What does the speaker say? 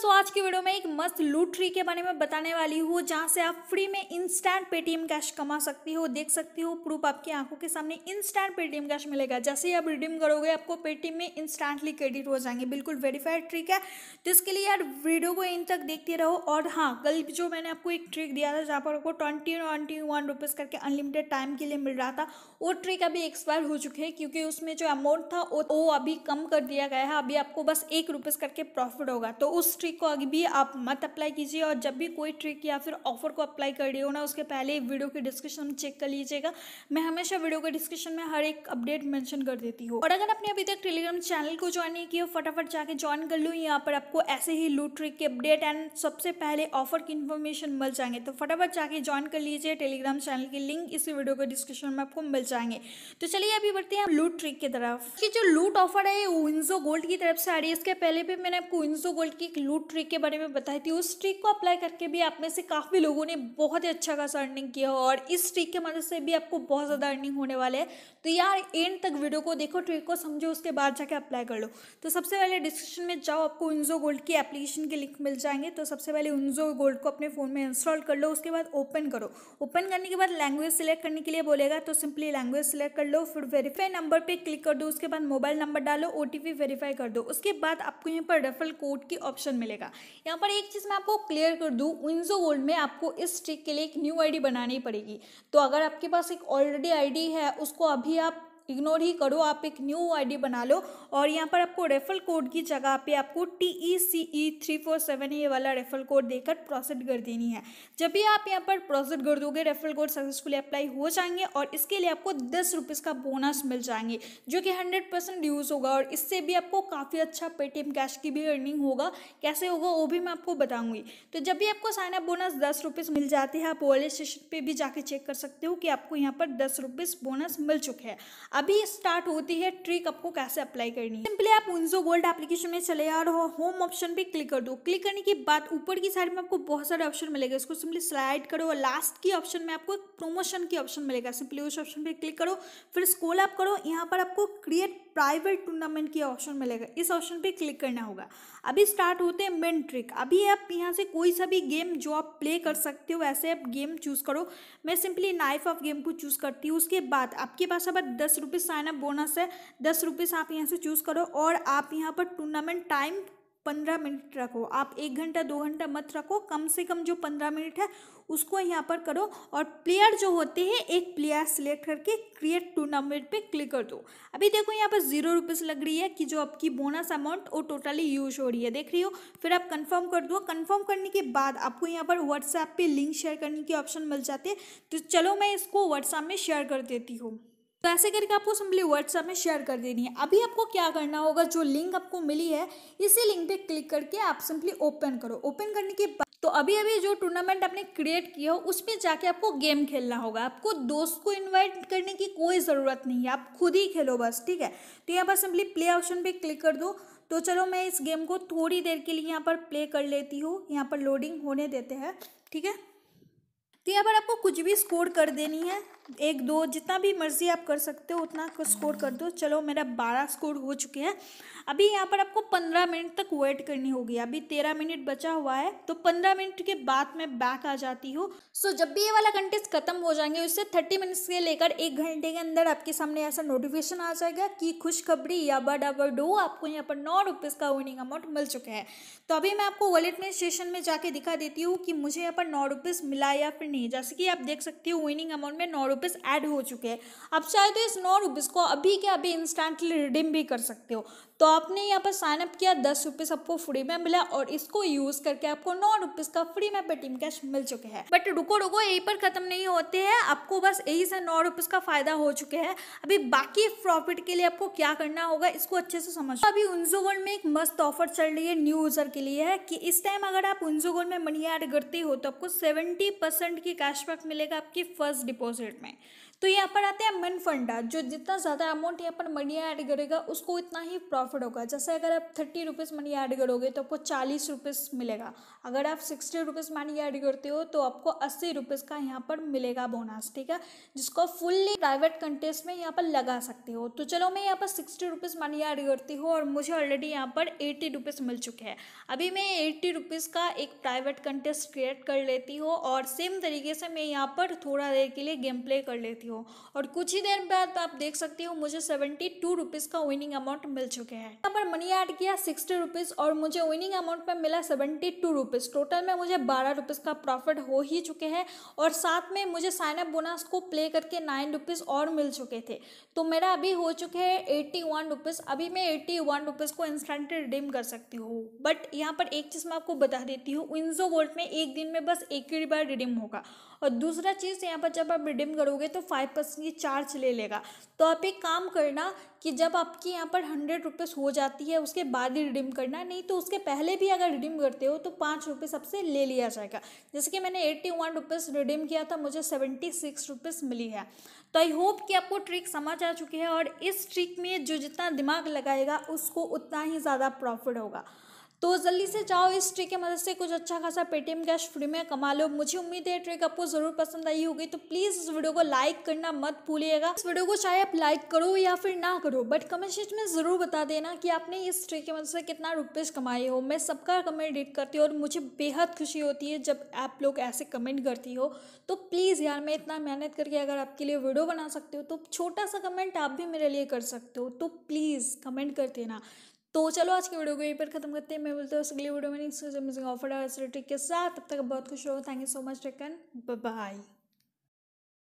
सो आज की वीडियो में एक मस्त लूट ट्री के बारे में बताने वाली हूँ, जहाँ से आप फ्री में इंस्टेंट पेटीएम कैश कमा सकती हो, देख सकती हो प्रूफ आपकी आँखों के सामने इंस्टेंट पेटीएम कैश मिलेगा। जैसे ही आप रिडीम करोगे, आपको पेटीएम में इंस्टेंटली क्रेडिट हो जाएँगे। बिल्कुल वेरीफाइड ट्रिक है। तो इसके लिए यार वीडियो को इन तक देखते रहो। और हाँ कल जो मैंने आपको एक ट्रिक दिया था, जहाँ पर आपको ट्वेंटी ट्वेंटी वन रुपीज़ करके अनलिमिटेड टाइम के लिए मिल रहा था, वो ट्रिक अभी एक्सपायर हो चुके हैं, क्योंकि उसमें जो अमाउंट था, वो अभी कम कर दिया गया है। अभी आपको बस एक रुपीज़ करके प्रॉफिट होगा। तो उस ट्रिक को अभी भी आप मत अप्लाई कीजिए और जब भी कोई ट्रिक या फिर ऑफ़र को अप्लाई कर रही हो ना, उसके पहले वीडियो के डिस्क्रिप्शन में चेक कर लीजिएगा। मैं हमेशा वीडियो के डिस्क्रिप्शन में हर एक अपडेट मेंशन कर देती हूँ। और अगर आपने अभी तक टेलीग्राम चैनल को ज्वाइन नहीं किया, फटाफट जाके ज्वाइन कर लूँ। यहाँ पर आपको ऐसे ही लूट ट्रिक के अपडेट एंड सबसे पहले ऑफ़र की इन्फॉर्मेशन मिल जाएँगे। तो फटाफट जाके ज्वाइन कर लीजिए। टेलीग्राम चैनल की लिंक इसी वीडियो के डिस्क्रिप्शन में आपको मिल जाएँगे। तो चलिए अभी बढ़ते हैं लूट ट्रिक की तरफ़। कि जो लूट ऑफ़र है विंजो गोल्ड की तरफ़ से आ रही है। इसके पहले भी मैंने आपको विंजो गोल्ड की एक लूट ट्रिक के बारे में बताई थी, उस ट्रिक को अप्लाई करके भी आप में से काफ़ी लोगों ने बहुत ही अच्छा खासा अर्निंग किया और इस ट्रिक के मदद से भी आपको बहुत ज़्यादा अर्निंग होने वाले हैं। तो यार एंड तक वीडियो को देखो ट्रिक को समझो, उसके बाद जाके अप्लाई कर लो। तो सबसे पहले डिस्क्रिप्शन में जाओ, आपको उन्जो गोल्ड की एप्लीकेशन के लिंक मिल जाएँगे। तो सबसे पहले उन्जो गोल्ड को अपने फ़ोन में इंस्टॉल कर लो, उसके बाद ओपन करो। ओपन करने के बाद लैंग्वेज सिलेक्ट करने के लिए बोलेगा तो सिंपली लैंग्वेज सिलेक्ट कर लो, फिर वेरीफाई नंबर पर क्लिक कर दो, उसके बाद मोबाइल नंबर डालो ओटीपी वेरीफाई कर दो। उसके बाद आपको यहाँ पर रेफरल कोड की ऑप्शन मिलेगा। यहाँ पर एक चीज़ मैं आपको क्लियर कर दूँ विंजो गोल्ड में आपको इस ट्रिक के लिए एक न्यू आईडी बनानी पड़ेगी। तो अगर आपके पास एक ऑलरेडी आईडी है, उसको अभी आप इग्नोर ही करो, आप एक न्यू आईडी बना लो और यहाँ पर आपको रेफल कोड की जगह पे आपको T E C E three four seven ये वाला रेफल कोड देकर प्रोसेड कर देनी है। जब भी आप यहाँ पर प्रोसेड कर दोगे रेफल कोड सक्सेसफुली अप्लाई हो जाएँगे और इसके लिए आपको दस रुपीज़ का बोनस मिल जाएँगे, जो कि हंड्रेड परसेंट यूज़ होगा और इससे भी आपको काफ़ी अच्छा पेटीएम कैश की भी अर्निंग होगा। कैसे होगा, वो भी मैं आपको बताऊँगी। तो जब भी आपको साइन अप बोनस दस रुपीज़ मिल जाते हैं, आप वॉलेट स्टेशन पर भी जाके चेक कर सकते हो कि आपको यहाँ पर दस रुपीज़ बोनस मिल चुके हैं। अभी स्टार्ट होती है ट्रिक आपको कैसे अप्लाई करनी है? सिंपली आप उन्जो गोल्ड एप्लीकेशन में चले आ रहे होम ऑप्शन पे क्लिक कर दो। क्लिक करने के बाद ऊपर की साइड में आपको बहुत सारे ऑप्शन मिलेगा। इसको सिंपली स्लाइड करो और लास्ट की ऑप्शन में आपको एक प्रमोशन की ऑप्शन मिलेगा। सिंपली उस ऑप्शन पे क्लिक करो, फिर स्कोल अप करो। यहाँ पर आपको क्रिएट प्राइवेट टूर्नामेंट की ऑप्शन मिलेगा। इस ऑप्शन पे क्लिक करना होगा। अभी स्टार्ट होते हैं मेन ट्रिक अभी आप यहाँ से कोई सा भी गेम जो आप प्ले कर सकते हो, वैसे आप गेम चूज़ करो। मैं सिंपली नाइफ ऑफ़ गेम को चूज़ करती हूँ। उसके बाद आपके पास अब दस रुपीज़ साइन अप बोनस है, दस रुपीज़ आप यहाँ से चूज़ करो और आप यहाँ पर टूर्नामेंट टाइम पंद्रह मिनट रखो। आप एक घंटा, दो घंटा मत रखो, कम से कम जो पंद्रह मिनट है, उसको यहाँ पर करो और प्लेयर जो होते हैं, एक प्लेयर सिलेक्ट करके क्रिएट टूर्नामेंट पे क्लिक कर दो। अभी देखो यहाँ पर ज़ीरो रुपीज़ लग रही है कि जो आपकी बोनस अमाउंट वो टोटली यूज़ हो रही है। देख रही हो? फिर आप कंफर्म कर दो। कंफर्म करने के बाद आपको यहाँ पर व्हाट्सएप पे लिंक शेयर करने की ऑप्शन मिल जाते तो चलो मैं इसको व्हाट्सएप में शेयर कर देती हूँ। तो ऐसे करके आपको सिंपली व्हाट्सएप में शेयर कर देनी है। अभी आपको क्या करना होगा, जो लिंक आपको मिली है, इसी लिंक पे क्लिक करके आप सिंपली ओपन करो। ओपन करने के बाद तो अभी अभी जो टूर्नामेंट आपने क्रिएट किया हो, उसमें जाके आपको गेम खेलना होगा। आपको दोस्त को इन्वाइट करने की कोई ज़रूरत नहीं है। आप खुद ही खेलो बस, ठीक है? तो यहाँ पर सिंपली प्ले ऑप्शन पे क्लिक कर दो। तो चलो मैं इस गेम को थोड़ी देर के लिए यहाँ पर प्ले कर लेती हूँ। यहाँ पर लोडिंग होने देते हैं, ठीक है? तो यहाँ पर आपको कुछ भी स्कोर कर देनी है। एक, दो, जितना भी मर्ज़ी आप कर सकते हो, उतना स्कोर कर दो। चलो, मेरा बारह स्कोर हो चुके हैं। अभी यहाँ पर आपको पंद्रह मिनट तक वेट करनी होगी। अभी तेरह मिनट बचा हुआ है तो पंद्रह मिनट के बाद मैं बैक आ जाती हूँ। सो जब भी ये वाला कंटेस्ट खत्म हो जाएँगे, उससे थर्टी मिनट्स से लेकर एक घंटे के अंदर आपके सामने ऐसा नोटिफिकेशन आ जाएगा कि खुशखबरी या बड अवर डो आपको यहाँ पर नौ रुपीज़ का विनिंग अमाउंट मिल चुका है। तो अभी मैं आपको वॉलेट में स्टेशन में जाके दिखा देती हूँ कि मुझे यहाँ पर नौ रुपीज़ मिला या फिर नहीं जैसे कि आप देख सकते हो विनिंग अमाउंट में नौ रुपीज़ ऐड हो चुके हैं। आप चाहे तो इस नौ रुपीज़ को अभी के अभी इंस्टेंटली रिडीम भी कर सकते हो। तो आपने यहाँ पर साइन अप किया, दस रुपीज़ आपको फ्री में मिला और इसको यूज़ करके आपको नौ रुपीज़ का फ्री में पेटीएम कैश मिल चुके हैं। बट रुको रुको, यहीं पर ख़त्म नहीं होते हैं। आपको बस यही से नौ रुपीज़ का फ़ायदा हो चुके हैं। अभी बाकी प्रॉफिट के लिए आपको क्या करना होगा, इसको अच्छे से समझो। अभी उन्जो गोल्ड में एक मस्त ऑफ़र चल रही है न्यू यूज़र के लिए है कि इस टाइम अगर आप उन्जो गोल्ड में मनी ऐड करते हो तो आपको सेवेंटी की कैशबैक मिलेगा आपकी फ़र्स्ट डिपॉजिट में। तो यहाँ पर आते हैं मन फंडा जो जितना ज़्यादा अमाउंट यहाँ पर मनी ऐड करेगा, उसको इतना ही प्रॉफिट होगा। जैसे अगर आप थर्टी रुपीज़ मनी ऐड करोगे तो आपको चालीस रुपीज़ मिलेगा। अगर आप सिक्सटी रुपीज़ मनी ऐड करते हो तो आपको अस्सी रुपीज़ का यहाँ पर मिलेगा बोनस ठीक है? जिसको फुल्ली प्राइवेट कंटेस्ट में यहाँ पर लगा सकते हो। तो चलो मैं यहाँ पर सिक्सटी रुपीज़ मनी ऐड करती हूँ, और मुझे ऑलरेडी यहाँ पर एटी रुपीज़ मिल चुके हैं। अभी मैं एट्टी रुपीज़ का एक प्राइवेट कंटेस्ट क्रिएट कर लेती हूँ, और सेम तरीके से मैं यहाँ पर थोड़ा देर के लिए गेम प्ले कर लेती हूँ। और कुछ ही देर बाद आप देख सकती हो मुझे सेवेंटी टू रुपीज़ का विनिंग अमाउंट मिल चुके हैं। यहाँ पर मनी ऐड किया सिक्सटी रुपीज़ और मुझे विनिंग अमाउंट पर मिला सेवेंटी टू रुपीज़ टोटल में मुझे बारह रुपीज़ का प्रॉफिट हो ही चुके हैं और साथ में मुझे साइन अप बोनस को प्ले करके नाइन रुपीज़ और मिल चुके थे। तो मेरा अभी हो चुके हैं एट्टी वन रुपीज़ अभी मैं एट्टी वन रुपीज़ को इंस्टेंट रिडीम कर सकती हूँ। बट यहाँ पर एक चीज़ मैं आपको बता देती हूँ विंजो वोल्ट में एक दिन में बस एक ही बार रिडीम होगा। और दूसरा चीज़ यहाँ पर जब आप रिडीम करोगे तो फाइव परसेंट की चार्ज ले लेगा। तो आप एक काम करना कि जब आपकी यहाँ पर हंड्रेड रुपीज़ हो जाती है, उसके बाद ही रिडीम करना, नहीं तो उसके पहले भी अगर रिडीम करते हो तो पाँच रुपये सबसे ले लिया जाएगा। जैसे कि मैंने एट्टी वन रुपीज़ रिडीम किया था, मुझे सेवेंटी सिक्स रुपीज़ मिली है। तो आई होप कि आपको ट्रिक समझ आ चुकी है और इस ट्रिक में जो जितना दिमाग लगाएगा, उसको उतना ही ज़्यादा प्रॉफिट होगा। तो जल्दी से जाओ इस ट्रिक की मदद से, कुछ अच्छा खासा पेटीएम कैश फ्री में कमा लो। मुझे उम्मीद है ट्रिक आपको ज़रूर पसंद आई होगी तो प्लीज़ इस वीडियो को लाइक करना मत भूलिएगा। इस वीडियो को चाहे आप लाइक करो या फिर ना करो बट कमेंट सेक्शन में ज़रूर बता देना कि आपने इस ट्रिक की मदद से कितना रुपीज़ कमाए हो। मैं सबका कमेंट रीड करती हूँ और मुझे बेहद खुशी होती है जब आप लोग ऐसे कमेंट करती हो। तो प्लीज़ यार, मैं इतना मेहनत करके अगर आपके लिए वीडियो बना सकती हूँ तो छोटा सा कमेंट आप भी मेरे लिए कर सकते हो। तो प्लीज़ कमेंट कर देना। तो चलो आज की वीडियो को यहीं पर खत्म करते हैं। मैं बोलते हूँ अगली वीडियो में। अमेजिंग ऑफ़र है के साथ, तब तक बहुत खुश रहो। Thank you so much take care bye